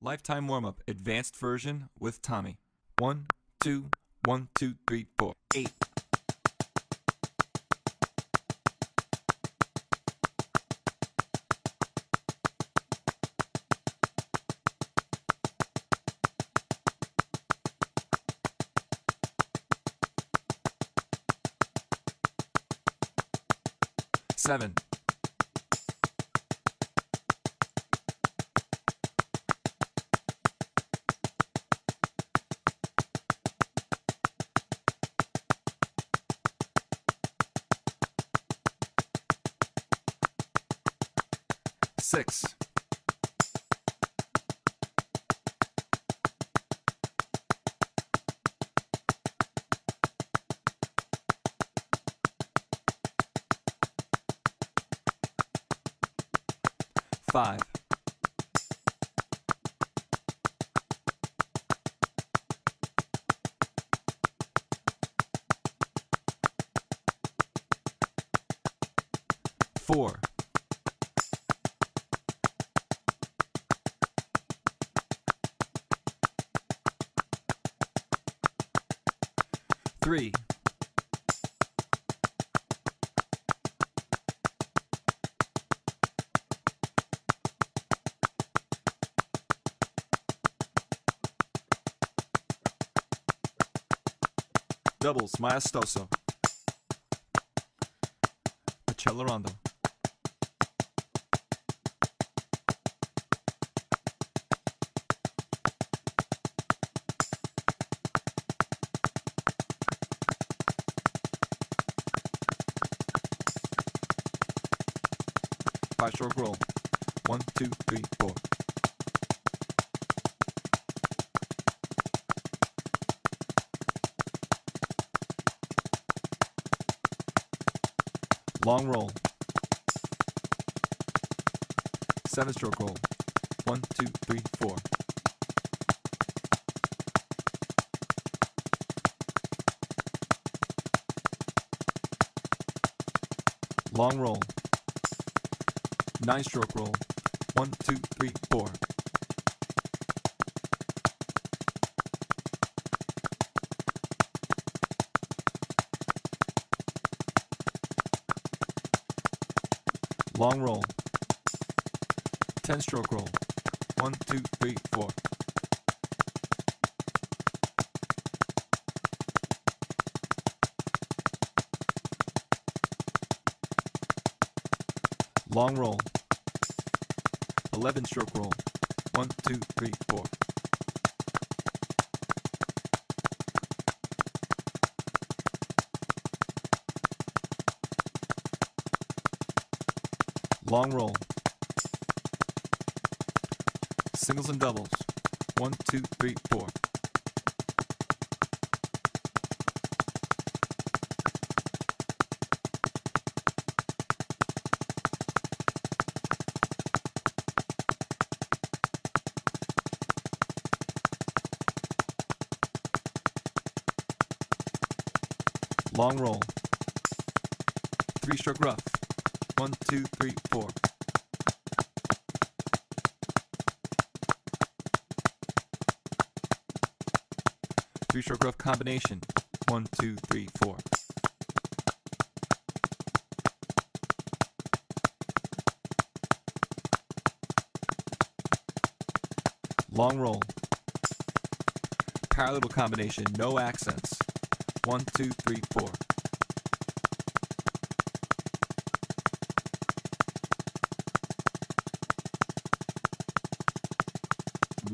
Lifetime warm up, advanced version with Tommy. One, two, one, two, three, four, eight. Seven. Six. Five. Four. Three. Doubles, maestoso. Accelerando. Five stroke roll. One, two, three, four. Long roll. Seven stroke roll. One, two, three, four. Long roll. Nine stroke roll. One, two, three, four. Long roll. 10 stroke roll. One, two, three, four. Long roll. 11 stroke roll. One, two, three, four. Long roll. Singles and doubles. One, two, three, four. Long roll. Three stroke rough. One, two, three, four. Three stroke rough combination. One, two, three, four. Long roll. Paradiddle combination, no accents. One, two, three, four.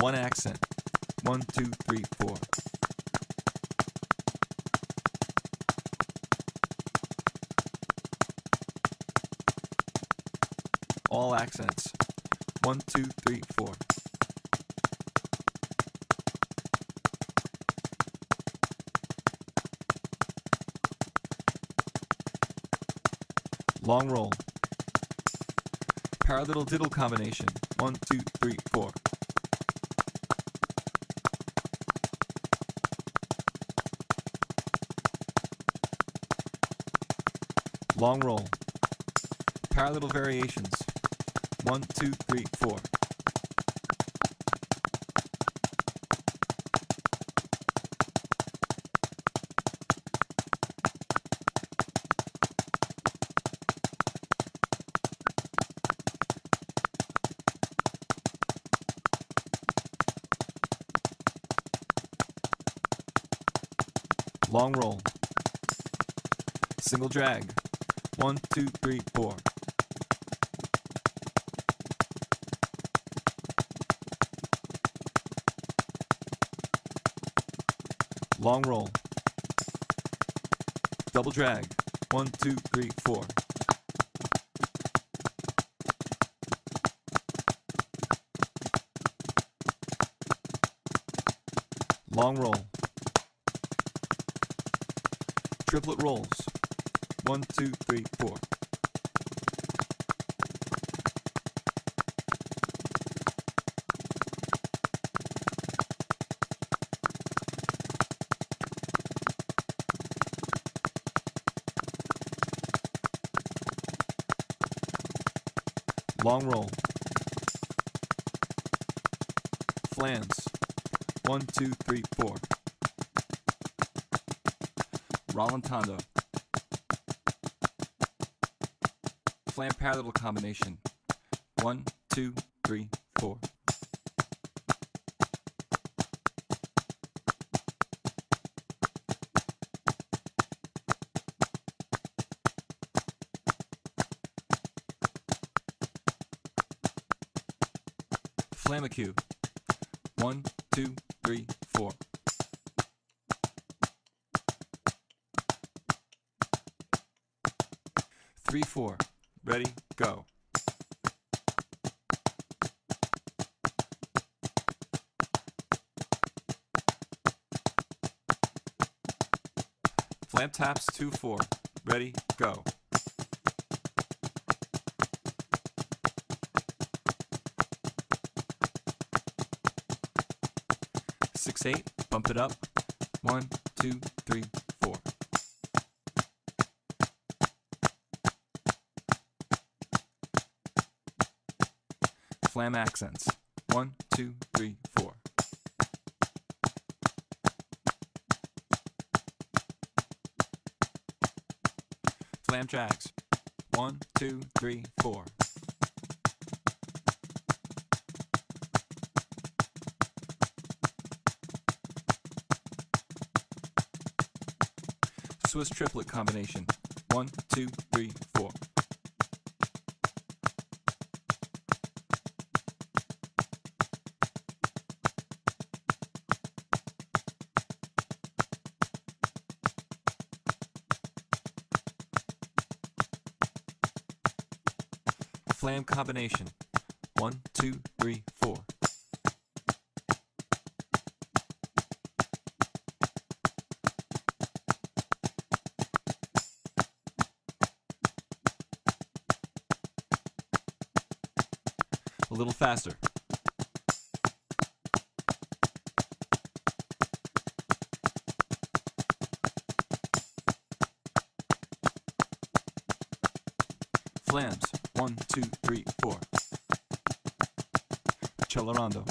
One accent. One, two, three, four. All accents. One, two, three, four. Long roll. Paradiddle diddle combination. One, two, three, four. Long roll. Paradiddle variations. One, two, three, four. Long roll. Single drag. One, two, three, four. Long roll. Double drag. One, two, three, four. Long roll. Triplet rolls. One, two, three, four. Long roll. Flams. One, two, three, four. Rallentando. Flam paradiddle combination. One, two, three, four. Flamacue. One, two, three, four. Three, four. Ready, go. Flam taps, two, four. Ready, go. Six, eight. Bump it up. One, two, three, four. Flam accents. One, two, three, four. Flam jacks. One, two, three, four. Swiss triplet combination. One, two, three, four. Flam combination. One, two, three, four. A little faster. Flams. One, two, three, four. Accelerando.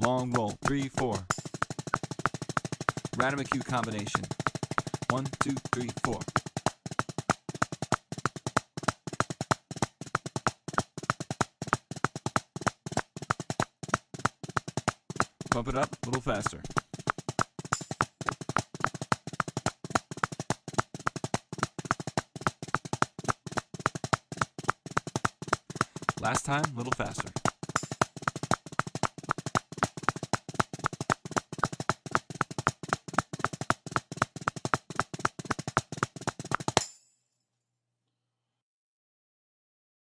Long roll. Three, four. Ratamacue combination. One, two, three, four. Pump it up a little faster. Last time, a little faster.